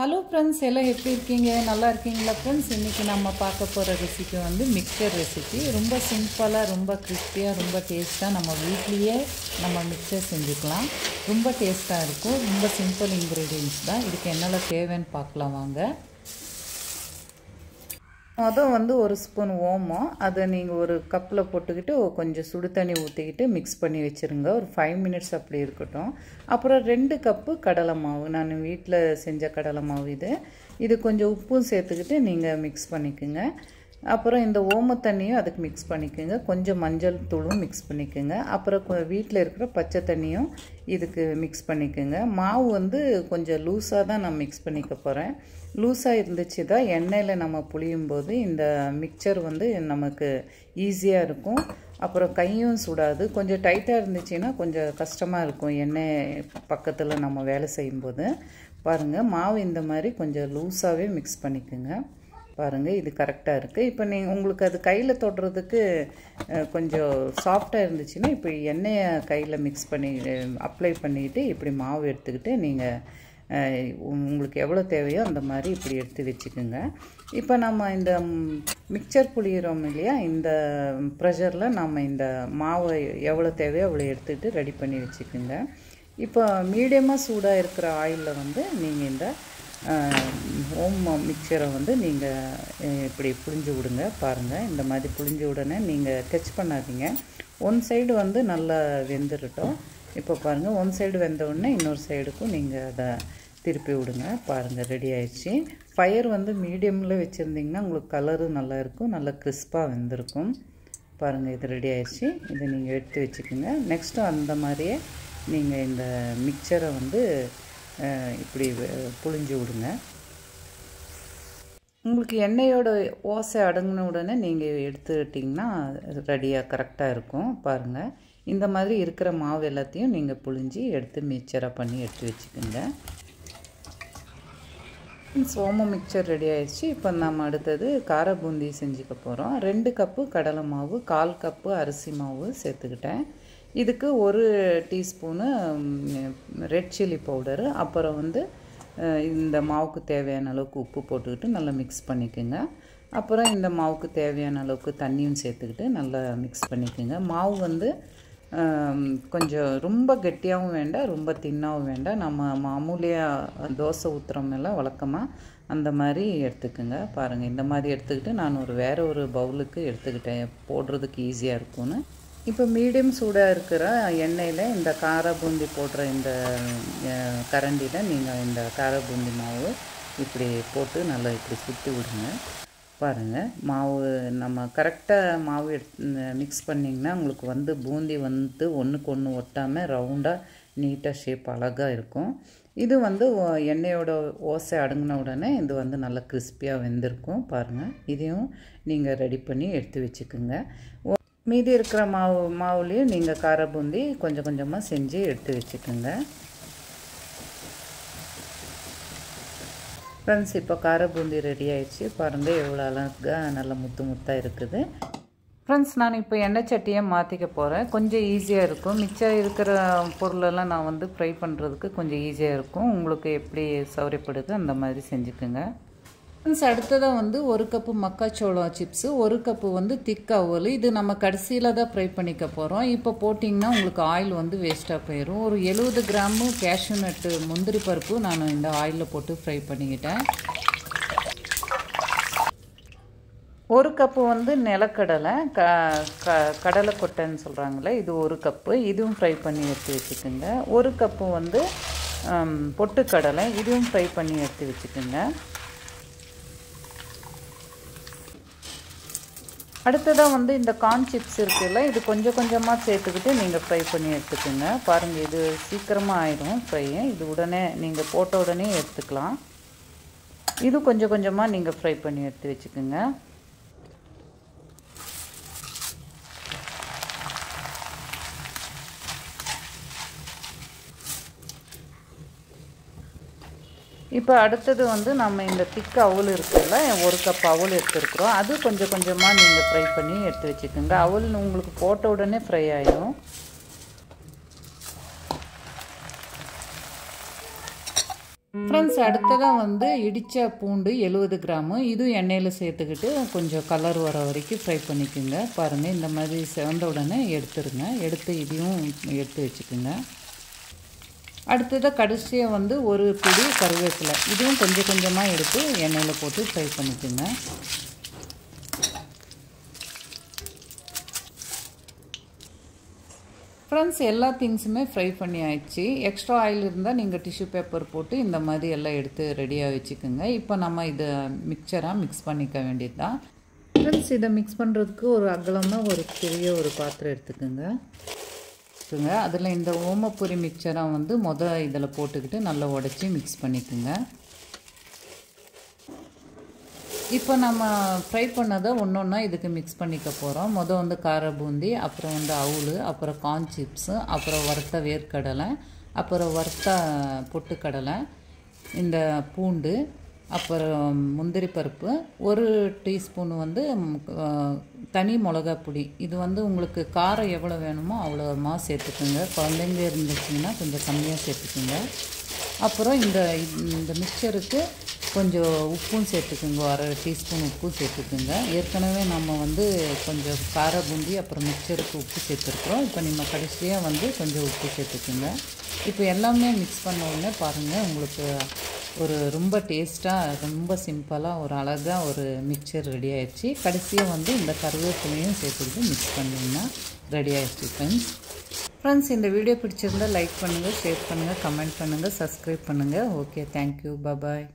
Hello friends எல்லாம் எப்படி இருக்கீங்க? நல்லா இருக்கீங்களா ஃப்ரெண்ட்ஸ் இன்றைக்கி நம்ம பார்க்க போகிற ரெசிபி வந்து மிக்சர் ரெசிபி ரொம்ப சிம்பிளாக ரொம்ப கிறிஸ்பியாக ரொம்ப டேஸ்ட்டாக நம்ம வீட்லேயே நம்ம மிக்சர் செஞ்சுக்கலாம். ரொம்ப டேஸ்ட்டாக இருக்கும். ரொம்ப சிம்பிள் இன்க்ரீடியன்ஸ் தான். இதுக்கு என்னெல்லாம் தேவைன்னு பார்க்கலாம் வாங்க. மொதல் வந்து ஒரு ஸ்பூன் ஓமம். அதை நீங்கள் ஒரு கப்பில் போட்டுக்கிட்டு கொஞ்சம் சுடு தண்ணி ஊற்றிக்கிட்டு மிக்ஸ் பண்ணி வச்சுருங்க. ஒரு ஃபைவ் மினிட்ஸ் அப்படி இருக்கட்டும். அப்புறம் ரெண்டு கப்பு கடலை மாவு. நான் வீட்டில் செஞ்ச கடலை மாவு இது. இது கொஞ்சம் உப்பும் சேர்த்துக்கிட்டு நீங்கள் மிக்ஸ் பண்ணிக்கோங்க. அப்புறம் இந்த ஓம தண்ணியும் அதுக்கு மிக்ஸ் பண்ணிக்கோங்க. கொஞ்சம் மஞ்சள் தூளும் மிக்ஸ் பண்ணிக்கோங்க. அப்புறம் வீட்டில் இருக்கிற பச்சை தண்ணியும் இதுக்கு மிக்ஸ் பண்ணிக்கோங்க. மாவு வந்து கொஞ்சம் லூஸாக தான் நான் மிக்ஸ் பண்ணிக்க போகிறேன் லூஸாக இருந்துச்சு தான் எண்ணெயில் நம்ம புளியும் போது இந்த மிக்சர் வந்து நமக்கு ஈஸியாக இருக்கும். அப்புறம் கையும் சுடாது. கொஞ்சம் டைட்டாக இருந்துச்சுன்னா கொஞ்சம் கஷ்டமாக இருக்கும் எண்ணெய் பக்கத்தில் நம்ம வேலை செய்யும்போது. பாருங்கள் மாவு இந்த மாதிரி கொஞ்சம் லூஸாகவே மிக்ஸ் பண்ணிக்கோங்க. பாருங்கள் இது கரெக்டாக இருக்குது இப்போ நீங்கள் உங்களுக்கு அது கையில் தொடுறதுக்கு கொஞ்சம் சாஃப்டாக இருந்துச்சுன்னா இப்போ எண்ணெயை கையில் மிக்ஸ் பண்ணி அப்ளை பண்ணிக்கிட்டு இப்படி மாவு எடுத்துக்கிட்டு நீங்கள் உங்களுக்கு எவ்வளோ தேவையோ அந்த மாதிரி இப்படி எடுத்து வச்சுக்கோங்க. இப்போ நம்ம இந்த மிக்சர் புளியிறோம் இல்லையா இந்த ப்ரெஷரில் நம்ம இந்த மாவை எவ்வளோ தேவையோ அவ்வளோ எடுத்துக்கிட்டு ரெடி பண்ணி வச்சுக்கோங்க. இப்போ மீடியமாக சூடாக இருக்கிற ஆயிலில் வந்து நீங்கள் இந்த ஓம் மிக்சரை வந்து நீங்கள் இப்படி புழிஞ்சு விடுங்க பாருங்கள் இந்த மாதிரி புழிஞ்ச உடனே நீங்கள் டச் பண்ணாதீங்க. ஒன் சைடு வந்து நல்லா வெந்துடட்டும் இப்போ பாருங்கள் ஒன் சைடு வெந்த உடனே இன்னொரு சைடுக்கும் நீங்கள் அதை திருப்பி விடுங்க. பாருங்கள் ரெடி ஆயிடுச்சு. ஃபயர் வந்து மீடியமில் வச்சுருந்தீங்கன்னா உங்களுக்கு கலரு நல்லா இருக்கும் நல்லா கிறிஸ்பாக வெந்திருக்கும். பாருங்கள் இது ரெடி ஆயிடுச்சு. இதை நீங்கள் எடுத்து வச்சுக்கோங்க. நெக்ஸ்ட்டு அந்த மாதிரியே நீங்கள் இந்த மிக்சரை வந்து இப்படி புழிஞ்சு விடுங்க. உங்களுக்கு எண்ணெயோட ஓசை அடங்கின உடனே நீங்கள் எடுத்துக்கிட்டிங்கன்னா ரெடியாக கரெக்டாக இருக்கும். பாருங்கள் இந்த மாதிரி இருக்கிற மாவு எல்லாத்தையும் நீங்கள் புழிஞ்சி எடுத்து மிக்சராக பண்ணி எடுத்து வச்சுக்கோங்க. சோம மிக்சர் ரெடி ஆயிடுச்சு. இப்போ நம்ம அடுத்தது கார பூந்தி செஞ்சுக்க போகிறோம் ரெண்டு கப்பு கடலை மாவு கால் கப்பு அரிசி மாவு சேர்த்துக்கிட்டேன். இதுக்கு ஒரு டீஸ்பூனு ரெட் சில்லி பவுடரு அப்புறம் வந்து இந்த மாவுக்கு தேவையான அளவுக்கு உப்பு போட்டுக்கிட்டு நல்லா மிக்ஸ் பண்ணிக்கோங்க. அப்புறம் இந்த மாவுக்கு தேவையான அளவுக்கு தண்ணியும் சேர்த்துக்கிட்டு நல்லா மிக்ஸ் பண்ணிக்கோங்க. மாவு வந்து கொஞ்சம் ரொம்ப கெட்டியாகவும் வேண்டாம் ரொம்ப தின்னாகவும் வேண்டாம். நம்ம மாமூலியாக தோசை ஊற்றுறோமெல்லாம் வழக்கமாக அந்த மாதிரி எடுத்துக்கோங்க. பாருங்கள் இந்த மாதிரி எடுத்துக்கிட்டு நான் ஒரு வேறு ஒரு பவுலுக்கு எடுத்துக்கிட்டேன். போடுறதுக்கு ஈஸியாக இருக்கும்னு. இப்போ மீடியம் சூடாக இருக்கிற எண்ணெயில் இந்த கார பூந்தி போடுற இந்த கரண்டியில் நீங்கள் இந்த கார பூந்தி மாவு இப்படி போட்டு நல்லா இப்படி சுற்றி விடுங்க. பாருங்கள் மாவு நம்ம கரெக்டாக மாவு மிக்ஸ் பண்ணிங்கன்னா உங்களுக்கு வந்து பூந்தி வந்து ஒன்றுக்கு ஒன்று ஒட்டாமல் ரவுண்டாக நீட்டாக ஷேப் அழகாக இருக்கும். இது வந்து எண்ணெயோட ஓசை அடங்கின உடனே இது வந்து நல்லா கிறிஸ்பியாக வெந்திருக்கும். பாருங்கள் இதையும் நீங்கள் ரெடி பண்ணி எடுத்து வச்சுக்கோங்க. மீதி இருக்கிற மாவு மாவுலேயும் நீங்கள் கார பூந்தி கொஞ்சம் கொஞ்சமாக செஞ்சு எடுத்து வச்சுக்கோங்க. ஃப்ரெண்ட்ஸ் இப்போ கார பூந்தி ரெடி ஆயிடுச்சு. பாருங்கள் எவ்வளோ அழகாக நல்ல முத்து முத்தாக இருக்குது. ஃப்ரெண்ட்ஸ் நான் இப்போ எண்ணெய் சட்டியை மாற்றிக்க போகிறேன் கொஞ்சம் ஈஸியாக இருக்கும். மிச்சம் இருக்கிற பொருளெல்லாம் நான் வந்து ஃப்ரை பண்ணுறதுக்கு கொஞ்சம் ஈஸியாக இருக்கும். உங்களுக்கு எப்படி சௌரியப்படுது அந்த மாதிரி செஞ்சுக்குங்க. ஃப்ரெண்ட்ஸ் அடுத்ததாக வந்து ஒரு கப்பு மக்காச்சோளம் சிப்ஸு ஒரு கப்பு வந்து திக் அவல் இது நம்ம கடைசியில் தான் ஃப்ரை பண்ணிக்க போகிறோம் இப்போ போட்டிங்கன்னா உங்களுக்கு ஆயில் வந்து வேஸ்ட்டாக போயிடும் ஒரு எழுபது கிராமு கேஷ்யூ நட்டு முந்திரி பருப்பு நான் இந்த ஆயிலில் போட்டு ஃப்ரை பண்ணிக்கிட்டேன். ஒரு கப்பு வந்து நிலக்கடலை க க கடலை கொட்டைன்னு சொல்கிறாங்களே இது ஒரு கப்பு இதுவும் ஃப்ரை பண்ணி எடுத்து வச்சுக்கோங்க. ஒரு கப்பு வந்து பொட்டுக்கடலை இதுவும் ஃப்ரை பண்ணி எடுத்து வச்சுக்கோங்க. அடுத்ததாக வந்து இந்த கார்ன் சிப்ஸ் இருக்குல்ல இது கொஞ்சம் கொஞ்சமாக சேர்த்துக்கிட்டு நீங்கள் ஃப்ரை பண்ணி எடுத்துக்கோங்க. பாருங்கள் இது சீக்கிரமாக ஆயிடும் ஃப்ரையை இது உடனே நீங்கள் போட்ட உடனே எடுத்துக்கலாம். இது கொஞ்சம் கொஞ்சமாக நீங்கள் ஃப்ரை பண்ணி எடுத்து வச்சுக்கோங்க. இப்போ அடுத்தது வந்து நம்ம இந்த திக் அவல் இருக்குல்ல ஒரு கப் அவல் எடுத்துருக்குறோம். அது கொஞ்சம் கொஞ்சமாக நீங்கள் ஃப்ரை பண்ணி எடுத்து வச்சுக்கோங்க. அவல் உங்களுக்கு போட்ட உடனே ஃப்ரை ஆகிடும் ஃப்ரெண்ட்ஸ் அடுத்ததாக வந்து இடித்த பூண்டு எழுபது கிராமு. இதுவும் எண்ணெயில் சேர்த்துக்கிட்டு கொஞ்சம் கலர் வர வரைக்கும் ஃப்ரை பண்ணிக்கோங்க. பாருங்கள் இந்த மாதிரி சிவந்த உடனே எடுத்துருங்க. எடுத்து இதையும் எடுத்து வச்சுக்கோங்க. அடுத்ததாக கடைசியாக வந்து ஒரு பிடி கருவேப்பிலை. இதுவும் கொஞ்சம் கொஞ்சமாக எடுத்து எண்ணெயில் போட்டு ஃப்ரை பண்ணிக்கோங்க. ஃப்ரெண்ட்ஸ் எல்லா திங்ஸுமே ஃப்ரை பண்ணி ஆயிடுச்சு. எக்ஸ்ட்ரா ஆயில் இருந்தால் நீங்கள் டிஷ்யூ பேப்பர் போட்டு இந்த மாதிரி எல்லாம் எடுத்து ரெடியாக வச்சுக்கோங்க. இப்போ நம்ம இதை மிக்சராக மிக்ஸ் பண்ணிக்க வேண்டியது தான் ஃப்ரெண்ட்ஸ் இதை மிக்ஸ் பண்ணுறதுக்கு ஒரு அகலமாக ஒரு பெரிய ஒரு பாத்திரம் எடுத்துக்கோங்க. வச்சுக்கோங்க. அதில் இந்த ஓமப்பொரி மிக்சராக வந்து மொதல் இதில் போட்டுக்கிட்டு நல்லா உடச்சி மிக்ஸ் பண்ணிக்கோங்க. இப்போ நம்ம ஃப்ரை பண்ணதை ஒன்று ஒன்றா இதுக்கு மிக்ஸ் பண்ணிக்க போகிறோம் மொதல் வந்து கார பூந்தி அப்புறம் வந்து அவுள் அப்புறம் கார்ன் சிப்ஸு அப்புறம் வறுத்த வேர்க்கடலை அப்புறம் வறுத்த பொட்டுக்கடலை இந்த பூண்டு அப்புறம் முந்திரி பருப்பு ஒரு டீஸ்பூன் வந்து தனி மிளகா பொடி இது வந்து உங்களுக்கு காரம் எவ்வளோ வேணுமோ அவ்வளோமா சேர்த்துக்குங்க. குழந்தைங்க இருந்துச்சுங்கன்னா கொஞ்சம் கம்மியாக சேர்த்துக்குங்க. அப்புறம் இந்த இந்த மிக்சருக்கு கொஞ்சம் உப்பும் சேர்த்துக்குங்க. அரை டீஸ்பூன் உப்பும் சேர்த்துக்குங்க. ஏற்கனவே நம்ம வந்து கொஞ்சம் கார பூந்தி அப்புறம் மிக்சருக்கு உப்பு சேர்த்துருக்குறோம். இப்போ நம்ம கடைசியாக வந்து கொஞ்சம் உப்பு சேர்த்துக்குங்க. இப்போ எல்லாமே மிக்ஸ் பண்ண உடனே பாருங்கள் உங்களுக்கு ஒரு ரொம்ப டேஸ்ட்டாக ரொம்ப சிம்பிளாக ஒரு அழகாக ஒரு மிக்சர் ரெடி ஆயிடுச்சு. கடைசியாக வந்து இந்த கருவேப்பிலையும் சேர்த்துக்கிட்டு மிக்ஸ் பண்ணிங்கன்னா ரெடி ஆயிடுச்சு ஃப்ரெண்ட்ஸ் ஃப்ரெண்ட்ஸ் இந்த வீடியோ பிடிச்சிருந்தால் லைக் பண்ணுங்கள் ஷேர் பண்ணுங்கள் கமெண்ட் பண்ணுங்கள் சப்ஸ்கிரைப் பண்ணுங்கள் okay thank you bye bye